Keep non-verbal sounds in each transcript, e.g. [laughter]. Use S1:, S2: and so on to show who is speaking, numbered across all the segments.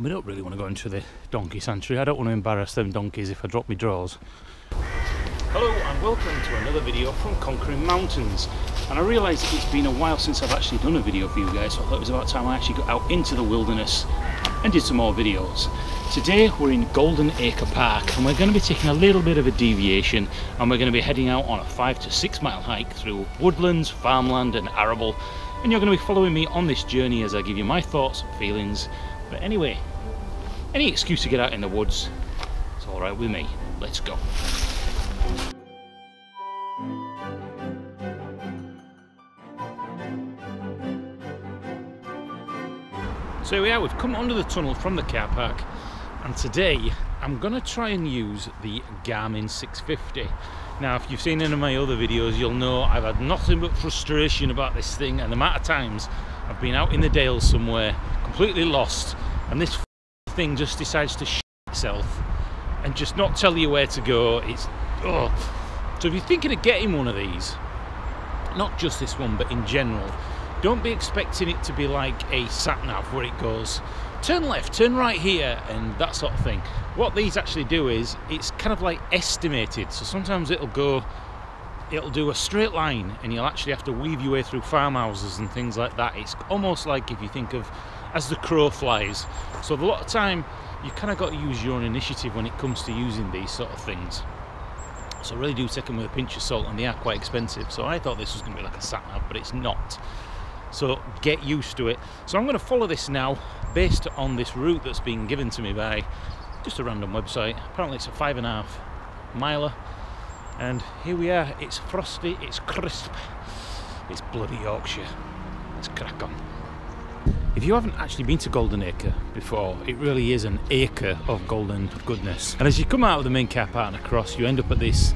S1: We don't really want to go into the donkey sanctuary. I don't want to embarrass them donkeys if I drop my drawers. Hello and welcome to another video from Conquering Mountains. And I realise it's been a while since I've actually done a video for you guys, so I thought it was about time I actually got out into the wilderness and did some more videos. Today we're in Golden Acre Park and we're going to be taking a little bit of a deviation and we're going to be heading out on a five to six mile hike through woodlands, farmland and arable and you're going to be following me on this journey as I give you my thoughts and feelings. But anyway, any excuse to get out in the woods, it's alright with me. Let's go. So we are, we've come under the tunnel from the car park and today I'm going to try and use the Garmin 650. Now if you've seen any of my other videos you'll know I've had nothing but frustration about this thing and the amount of times I've been out in the dale somewhere completely lost and this thing just decides to itself and just not tell you where to go. It's oh. So if you're thinking of getting one of these, not just this one but in general, don't be expecting it to be like a sat nav where it goes turn left, turn right here, and that sort of thing. What these actually do is it's kind of like estimated. So sometimes it'll go, it'll do a straight line, and you'll actually have to weave your way through farmhouses and things like that. It's almost like if you think of as the crow flies. So a lot of time you kind of got to use your own initiative when it comes to using these sort of things. So really do take them with a pinch of salt, and they are quite expensive. So I thought this was going to be like a sat nav, but it's not so get used to it so I'm going to follow this now based on this route that's been given to me by just a random website apparently it's a five and a half miler and here we are it's frosty it's crisp it's bloody Yorkshire let's crack on if you haven't actually been to Golden Acre before, it really is an acre of golden goodness. And as you come out of the main car park and across, you end up at this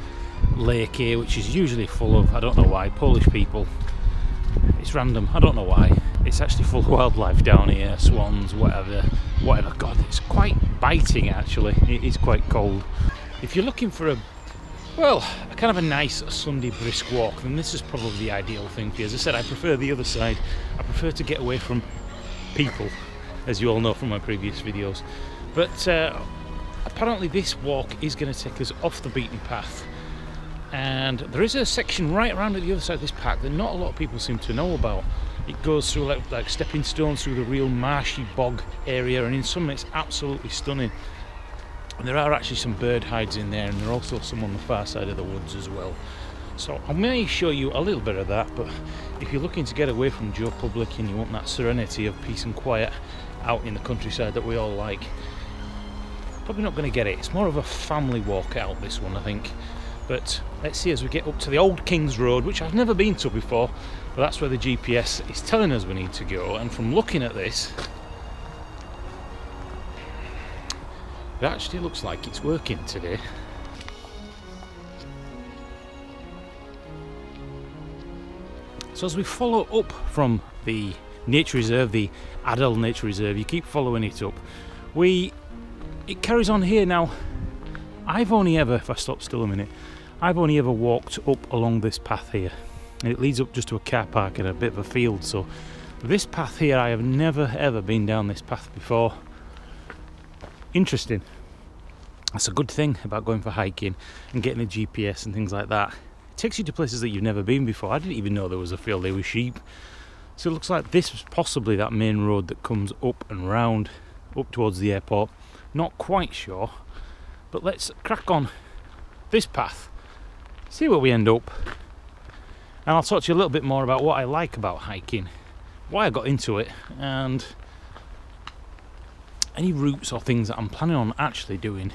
S1: lake here, which is usually full of, I don't know why, Polish people it's random, I don't know why. It's actually full of wildlife down here, swans, whatever, whatever. God, it's quite biting actually. It is quite cold. If you're looking for a, well, a kind of a nice Sunday brisk walk, then this is probably the ideal thing for you. As I said, I prefer the other side. I prefer to get away from people, as you all know from my previous videos. But uh, apparently this walk is going to take us off the beaten path and there is a section right around at the other side of this park that not a lot of people seem to know about. It goes through like, like stepping stones through the real marshy bog area and in some it's absolutely stunning. And there are actually some bird hides in there and there are also some on the far side of the woods as well. So I may show you a little bit of that but if you're looking to get away from Joe Public and you want that serenity of peace and quiet out in the countryside that we all like probably not going to get it. It's more of a family walk out this one I think but let's see as we get up to the old King's Road which I've never been to before but that's where the GPS is telling us we need to go and from looking at this it actually looks like it's working today so as we follow up from the nature reserve the Adel Nature Reserve you keep following it up we it carries on here now I've only ever if I stop still a minute I've only ever walked up along this path here. And it leads up just to a car park and a bit of a field. So this path here, I have never ever been down this path before. Interesting. That's a good thing about going for hiking and getting a GPS and things like that. It takes you to places that you've never been before. I didn't even know there was a field there with sheep. So it looks like this was possibly that main road that comes up and round up towards the airport. Not quite sure. But let's crack on this path see where we end up. And I'll talk to you a little bit more about what I like about hiking, why I got into it, and any routes or things that I'm planning on actually doing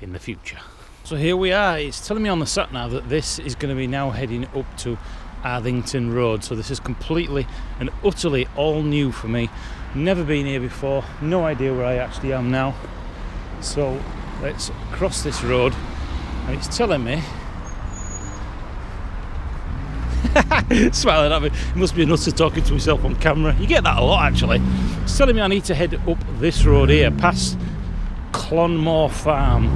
S1: in the future. So here we are, it's telling me on the sat nav that this is going to be now heading up to Arthington Road. So this is completely and utterly all new for me. Never been here before, no idea where I actually am now. So let's cross this road and it's telling me [laughs] Smiling at me. It must be nuts to talking to myself on camera. You get that a lot actually. It's telling me I need to head up this road here, past Clonmore Farm.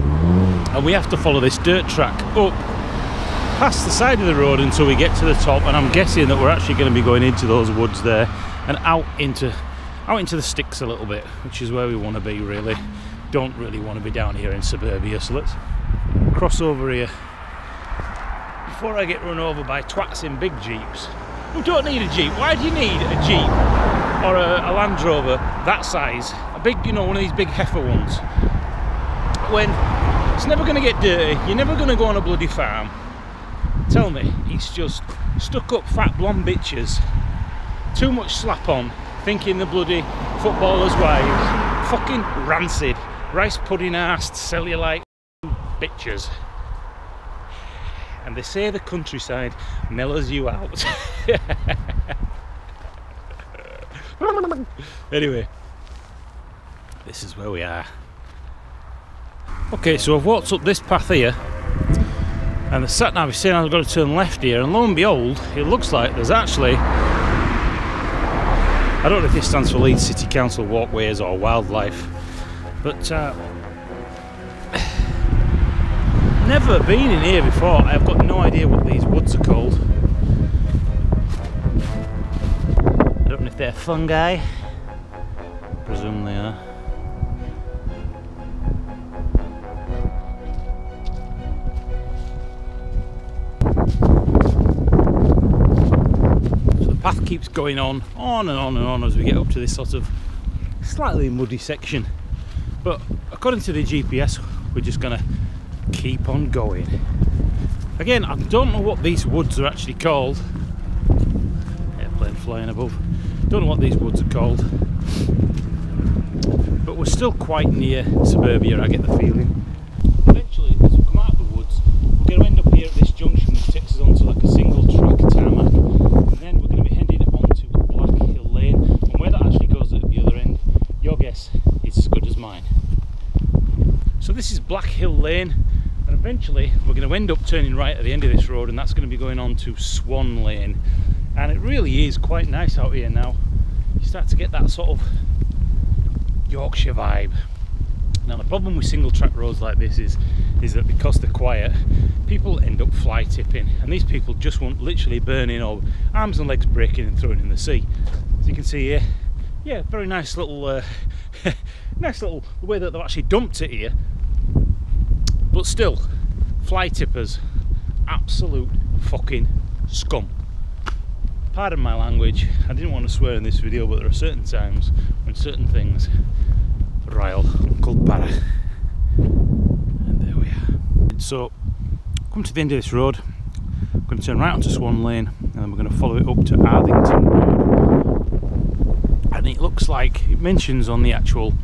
S1: And we have to follow this dirt track up past the side of the road until we get to the top and I'm guessing that we're actually going to be going into those woods there and out into out into the sticks a little bit, which is where we want to be really. Don't really want to be down here in suburbia, so let's cross over here before I get run over by twats in big jeeps. We don't need a jeep. Why do you need a jeep or a, a Land Rover that size? A big, you know, one of these big heifer ones. When it's never going to get dirty, you're never going to go on a bloody farm. Tell me, it's just stuck up fat blonde bitches. Too much slap on, thinking the bloody footballers' wives. Fucking rancid, rice pudding assed, cellulite bitches. And they say the countryside mellows you out. [laughs] anyway, this is where we are. Okay, so I've walked up this path here, and the sat nav is saying I've got to turn left here, and lo and behold, it looks like there's actually. I don't know if this stands for Leeds City Council Walkways or Wildlife, but uh, never been in here before. I've got no idea what these woods are called. I don't know if they're fungi. presume they are. So the path keeps going on, on and on and on as we get up to this sort of slightly muddy section. But according to the GPS, we're just to keep on going. Again, I don't know what these woods are actually called. Airplane flying above. Don't know what these woods are called. But we're still quite near suburbia, I get the feeling. Eventually, as we come out of the woods, we're going to end up here at this junction which takes us onto like a single track tarmac. And then we're going to be heading onto Black Hill Lane. And where that actually goes at the other end, your guess is as good as mine. So this is Black Hill Lane and eventually we're going to end up turning right at the end of this road and that's going to be going on to Swan Lane. And it really is quite nice out here now. You start to get that sort of Yorkshire vibe. Now the problem with single track roads like this is is that because they're quiet people end up fly tipping and these people just want literally burning or arms and legs breaking and throwing in the sea. As you can see here yeah very nice little uh, [laughs] nice little the way that they've actually dumped it here but still, fly tippers, absolute fucking scum. Pardon my language, I didn't want to swear in this video, but there are certain times when certain things rile Uncle Barra. And there we are. So, come to the end of this road, I'm going to turn right onto Swan Lane, and then we're going to follow it up to Arthington Road. And it looks like it mentions on the actual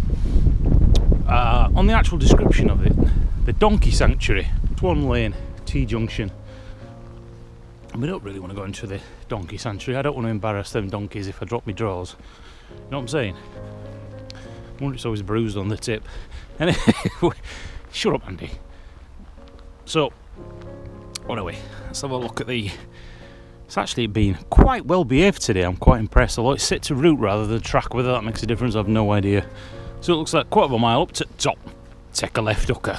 S1: uh, on the actual description of it the Donkey Sanctuary, Swan Lane, T Junction. And we don't really want to go into the Donkey Sanctuary. I don't want to embarrass them donkeys if I drop my drawers. You know what I'm saying? I wonder it's always bruised on the tip. [laughs] Anyway, shut up, Andy. So, anyway, let's have a look at the. It's actually been quite well behaved today. I'm quite impressed. Although it's set to route rather than track. Whether that makes a difference, I've no idea. So it looks like quarter of a mile up to top. Take a left hooker.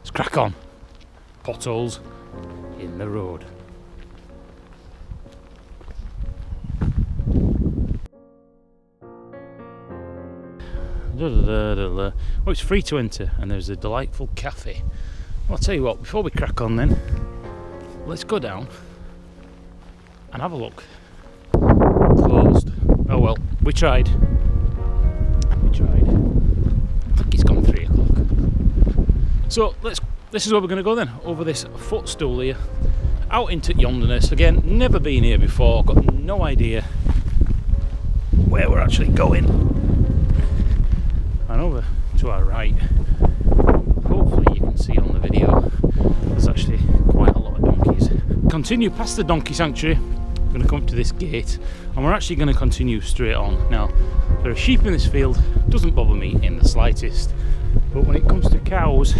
S1: Let's crack on. Potholes in the road. Oh, it's free to enter, and there's a delightful cafe. Well, I'll tell you what, before we crack on, then, let's go down and have a look. Closed. Oh well, we tried. We tried. I think it's gone o'clock. So let's. This is where we're going to go then. Over this footstool here, out into yonderness. Again, never been here before. Got no idea where we're actually going. And over to our right, hopefully you can see on the video, there's actually quite a lot of donkeys. Continue past the donkey sanctuary. We're going to come up to this gate, and we're actually going to continue straight on. Now, there are sheep in this field. Doesn't bother me in the slightest. But when it comes to cows,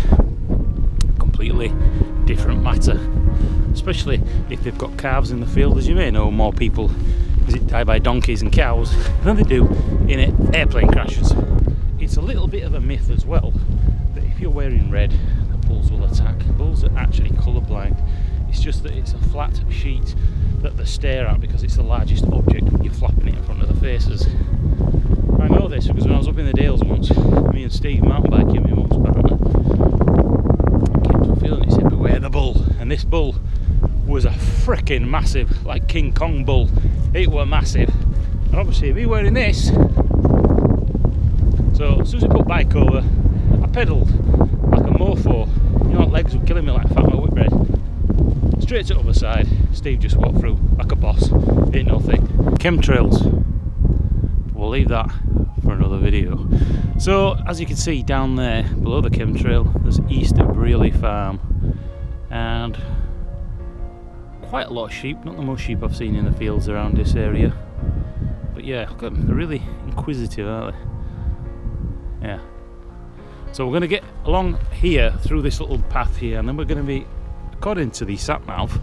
S1: completely different matter. Especially if they've got calves in the field, as you may know, more people die by donkeys and cows than they do in airplane crashes. It's a little bit of a myth as well that if you're wearing red, the bulls will attack. Bulls are actually colourblind. It's just that it's a flat sheet that they stare at because it's the largest object when you're flapping it in front of their faces. This because when I was up in the Dales once, me and Steve mountain biking, my mum's partner, came to a field and he said, beware the bull. And this bull was a freaking massive, like King Kong bull. It were massive. And obviously, me wearing this, so as soon as I put bike over, I pedalled like a mofo. You know, legs were killing me like fat Whitbread. Straight to the other side, Steve just walked through like a boss. Ain't nothing. Chemtrails. We'll leave that video. So, as you can see down there, below the chemtrail, there's East of Brearley Farm. And quite a lot of sheep, not the most sheep I've seen in the fields around this area. But yeah, look at them, they're really inquisitive, aren't they? Yeah. So we're going to get along here through this little path here, and then we're going to be, according to the sat nav.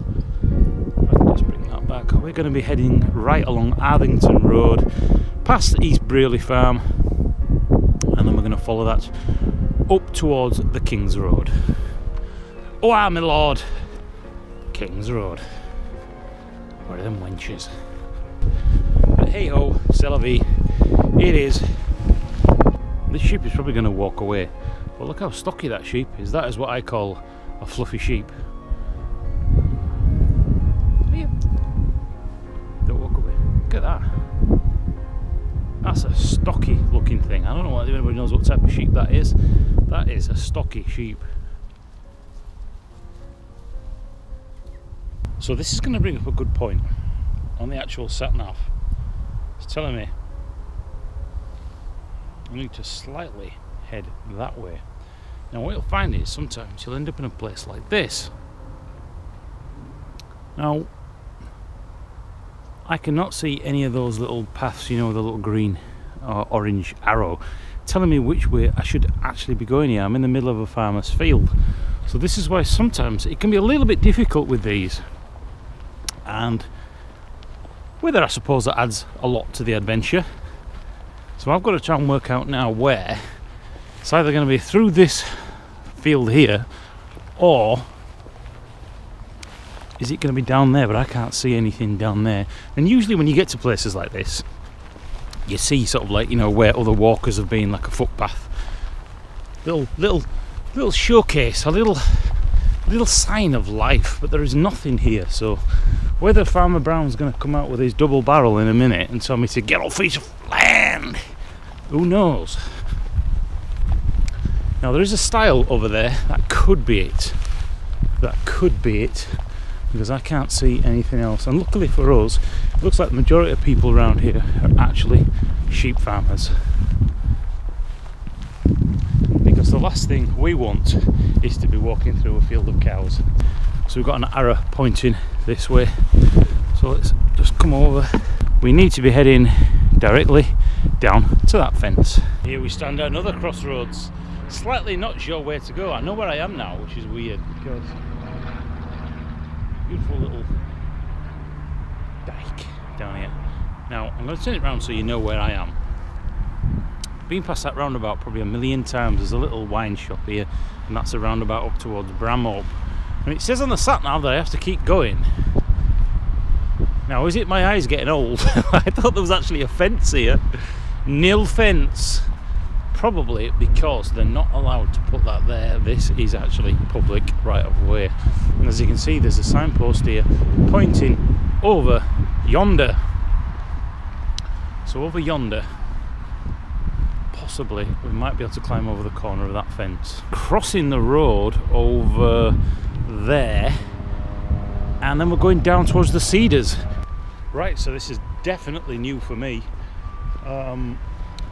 S1: We're going to be heading right along Arthington Road, past East Brearley Farm, and then we're going to follow that up towards the King's Road. Oh, ah, my lord, King's Road. Where are them wenches? But hey ho, c'est It is. This sheep is probably going to walk away. But look how stocky that sheep is. That is what I call a fluffy sheep. That's a stocky looking thing. I don't know if anybody knows what type of sheep that is. That is a stocky sheep. So this is going to bring up a good point on the actual sat nav. It's telling me I need to slightly head that way. Now what you'll find is sometimes you'll end up in a place like this. Now I cannot see any of those little paths, you know, the little green or orange arrow telling me which way I should actually be going here. I'm in the middle of a farmer's field. So this is why sometimes it can be a little bit difficult with these and whether I suppose that adds a lot to the adventure. So I've got to try and work out now where it's either going to be through this field here or is it going to be down there? But I can't see anything down there. And usually when you get to places like this you see sort of like you know where other walkers have been like a footpath. Little little little showcase a little little sign of life but there is nothing here. So whether Farmer Brown's going to come out with his double barrel in a minute and tell me to get off his land, who knows? Now there is a stile over there. That could be it. That could be it because I can't see anything else. And luckily for us, it looks like the majority of people around here are actually sheep farmers. Because the last thing we want is to be walking through a field of cows. So we've got an arrow pointing this way. So let's just come over. We need to be heading directly down to that fence. Here we stand at another crossroads. Slightly not sure where to go. I know where I am now, which is weird because beautiful little dike down here. Now I'm going to turn it around so you know where I am. Been past that roundabout probably a million times. There's a little wine shop here, and that's a roundabout up towards Bramhope. And it says on the sat nav that I have to keep going. Now, is it my eyes getting old? [laughs] I thought there was actually a fence here. Nil fence. Probably because they're not allowed to put that there. This is actually public right of way. And as you can see, there's a signpost here pointing over yonder. So over yonder, possibly we might be able to climb over the corner of that fence. Crossing the road over there and then we're going down towards the cedars right so this is definitely new for me um,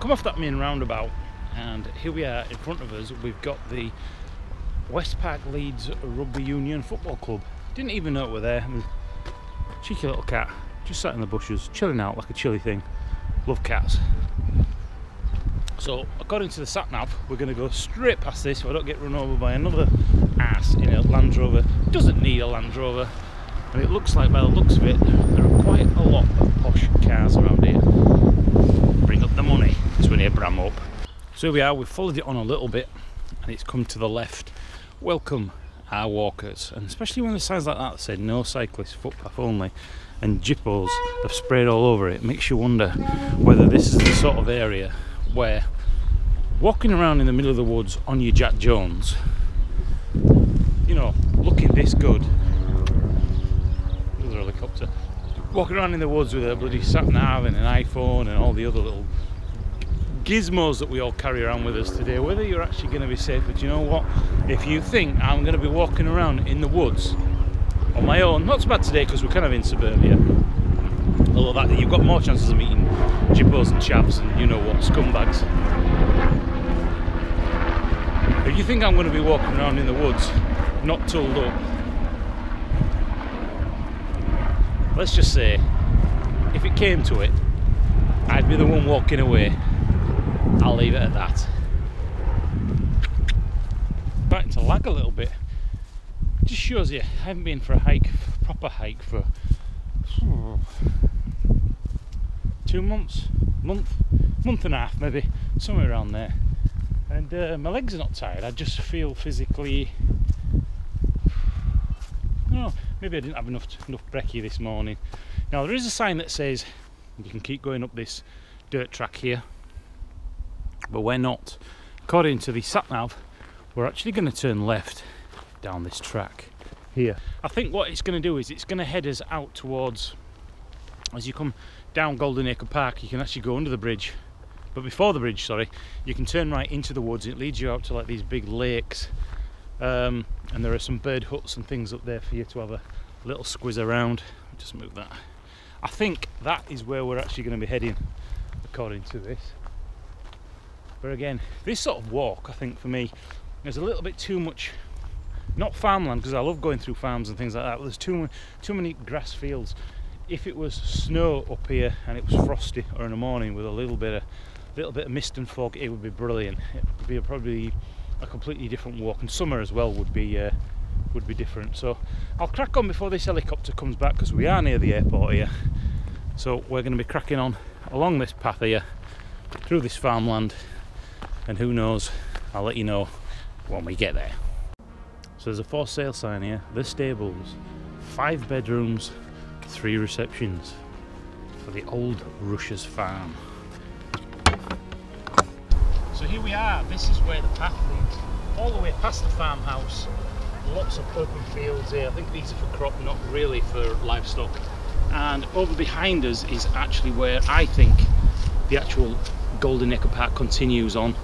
S1: come off that main roundabout and here we are in front of us we've got the Westpark Leeds Rugby Union Football Club didn't even know it were there cheeky little cat just sat in the bushes chilling out like a chilly thing love cats so according to the sat nav, we're going to go straight past this so I don't get run over by another ass in a Land Rover. Doesn't need a Land Rover. And it looks like by the looks of it, there are quite a lot of posh cars around here. Bring up the money. It's when near Bramhope. So here we are, we've followed it on a little bit and it's come to the left. Welcome our walkers. And especially when the signs like that say no cyclists, footpath only and jippos have sprayed all over it, makes you wonder whether this is the sort of area where walking around in the middle of the woods on your Jack Jones, you know, looking this good. Another helicopter. Walking around in the woods with a bloody sat nav and an iPhone and all the other little gizmos that we all carry around with us today, whether you're actually going to be safe. But you know what? If you think I'm going to be walking around in the woods on my own, not so bad today because we're kind of in suburbia. Although that you've got more chances of meeting jippos and chaps and you know what, scumbags. If you think I'm going to be walking around in the woods, not tooled up, let's just say, if it came to it, I'd be the one walking away. I'll leave it at that. Starting to lag a little bit. Just shows you I haven't been for a hike, proper hike for [sighs] two months, month, month and a half maybe, somewhere around there. And uh, my legs are not tired. I just feel physically. [sighs] Oh, maybe I didn't have enough enough brekkie this morning. Now there is a sign that says you can keep going up this dirt track here, but we're not. According to the sat nav, we're actually going to turn left down this track here. I think what it's going to do is it's going to head us out towards as you come down Golden Acre Park you can actually go under the bridge. But before the bridge sorry you can turn right into the woods it leads you out to like these big lakes. Um, and there are some bird huts and things up there for you to have a little squiz around. Just move that. I think that is where we're actually going to be heading according to this again this sort of walk I think for me there's a little bit too much not farmland because I love going through farms and things like that there's too too many grass fields. If it was snow up here and it was frosty or in the morning with a little bit of little bit of mist and fog it would be brilliant. It would be a, probably a completely different walk and summer as well would be uh, would be different. So I'll crack on before this helicopter comes back because we are near the airport here. So we're going to be cracking on along this path here through this farmland and who knows I'll let you know when we get there so there's a for sale sign here the stables five bedrooms three receptions for the old Rushers farm. So here we are, this is where the path leads, all the way past the farmhouse, lots of open fields here, I think these are for crop, not really for livestock. And over behind us is actually where I think the actual Golden Acre Park continues on.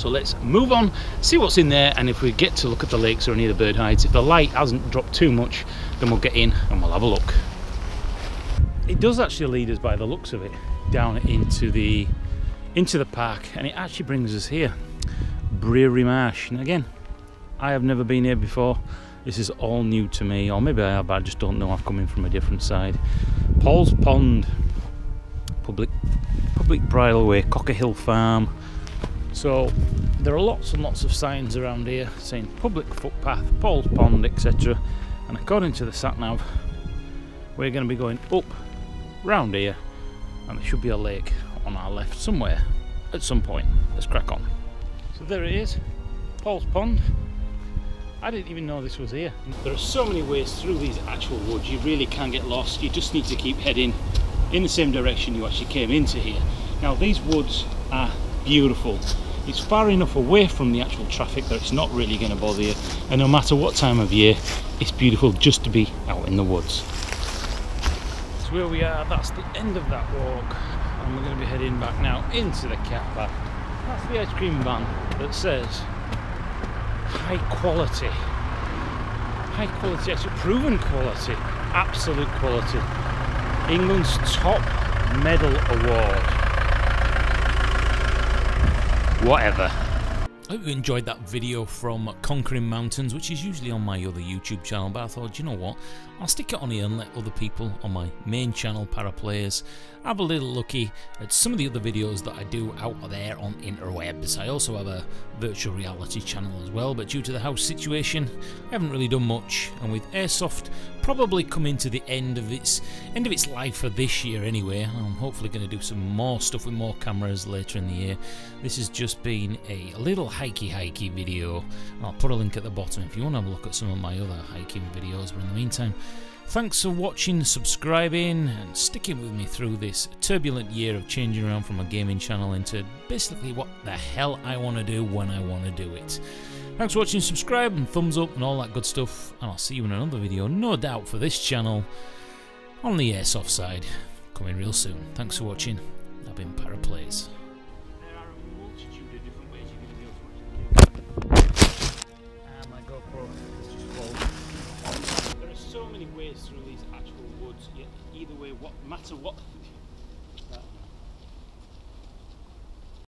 S1: So let's move on, see what's in there, and if we get to look at the lakes or any of the bird hides, if the light hasn't dropped too much, then we'll get in and we'll have a look. It does actually lead us by the looks of it down into the into the park and it actually brings us here Breary Marsh. And again I have never been here before. This is all new to me or maybe I have I just don't know. I've come in from a different side. Paul's Pond public public bridleway Cocker Hill Farm so there are lots and lots of signs around here saying public footpath Paul's Pond etc and according to the sat nav we're going to be going up round here and there should be a lake on our left somewhere at some point. Let's crack on. So there it is Paul's Pond. I didn't even know this was here. There are so many ways through these actual woods you really can get lost. You just need to keep heading in the same direction you actually came into here. Now these woods are beautiful. It's far enough away from the actual traffic that it's not really going to bother you and no matter what time of year it's beautiful just to be out in the woods. So where we are that's the end of that walk and we're going to be heading back now into the cat park. That's the ice cream van that says high quality. High quality actually proven quality absolute quality. England's top medal award whatever. I hope you enjoyed that video from Conquering Mountains, which is usually on my other YouTube channel, but I thought, you know what, I'll stick it on here and let other people on my main channel, Paraplayers, have a little looky at some of the other videos that I do out there on interwebs. I also have a virtual reality channel as well, but due to the house situation, I haven't really done much, and with Airsoft probably coming to the end of its end of its life for this year anyway. I'm hopefully going to do some more stuff with more cameras later in the year. This has just been a little hikey hikey video. I'll put a link at the bottom if you want to have a look at some of my other hiking videos. But in the meantime, Thanks for watching, subscribing, and sticking with me through this turbulent year of changing around from a gaming channel into basically what the hell I want to do when I want to do it. Thanks for watching, subscribe, and thumbs up, and all that good stuff. And I'll see you in another video, no doubt, for this channel on the Airsoft side. Coming real soon. Thanks for watching. I've been Paraplays. So many ways through these actual woods. Either way, what matter what